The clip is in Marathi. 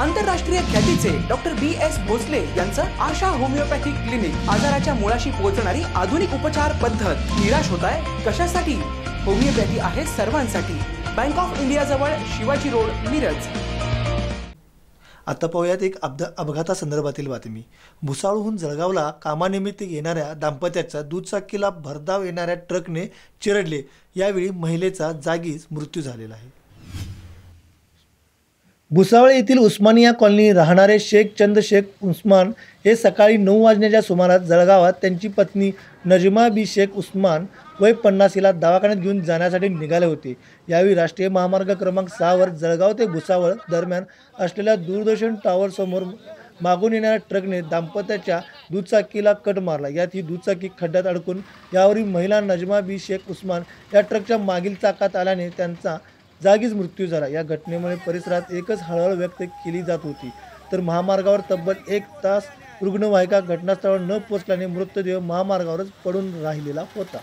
आंतरराष्ट्रीय ख्यातीचे डॉक्टर बी एस भोसले यांचं आशा होमिओपॅथिक क्लिनिक आजाराच्या मुळाशी पोहोचणारी आधुनिक उपचार पद्धत. निराश होत आहे कशासाठी? होमिओपॅथी आहे सर्वांसाठी. बँक ऑफ इंडिया जवळ शिवाजी रोड मिरज. आता पाहूयात एक अपघा अपघातासंदर्भातील बातमी. भुसाळहून जळगावला कामानिमित्त येणाऱ्या दाम्पत्याचा दुचाकीला भरधाव येणाऱ्या ट्रकने चिरडले. यावेळी महिलेचा जागीच मृत्यू झालेला आहे. भुसावळ येथील उस्मानिया कॉलनी राहणारे शेख चंद शेख उस्मान हे सकाळी नऊ वाजण्याच्या सुमारास जळगावात त्यांची पत्नी नजमा बी शेख उस्मान वय पन्नास हिला दवाखान्यात घेऊन जाण्यासाठी निघाले होते. यावेळी राष्ट्रीय महामार्ग क्रमांक सहावर जळगाव ते भुसावळ दरम्यान असलेल्या दूरदर्शन टॉवरसमोर मागून येणाऱ्या ट्रकने दाम्पत्याच्या दुचाकीला कट मारला. यात ही दुचाकी खड्ड्यात अडकून यावरील महिला नजमा बी शेख उस्मान या ट्रकच्या मागील चाकात आल्याने त्यांचा जागीच मृत्यू झाला. या घटनेमुळे परिसरात एकच हळहळ व्यक्त केली जात होती. तर महामार्गावर तब्बल एक तास रुग्णवाहिका घटनास्थळावर न पोचल्याने मृतदेह महामार्गावरच पडून राहिलेला होता.